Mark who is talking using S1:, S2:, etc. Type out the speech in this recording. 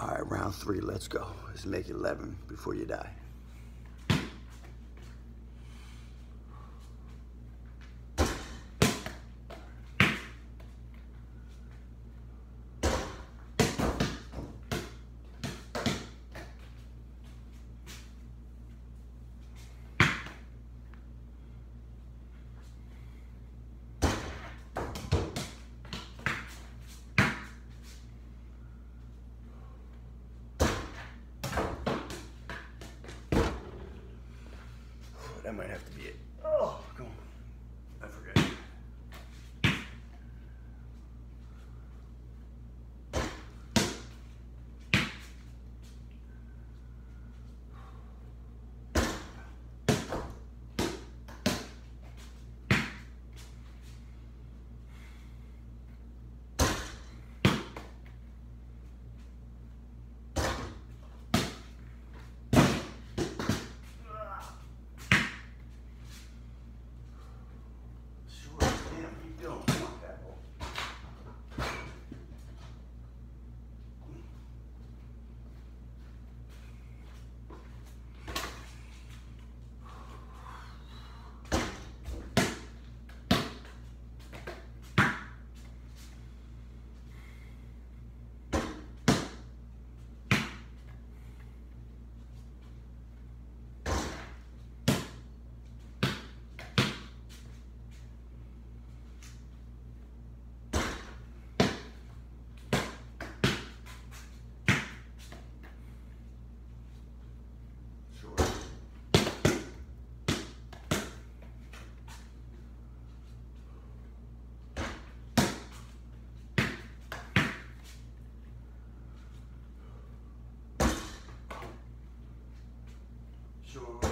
S1: All right, round three, let's go. Let's make it 11 before you die. That might have to be it. Oh. you know, Sure.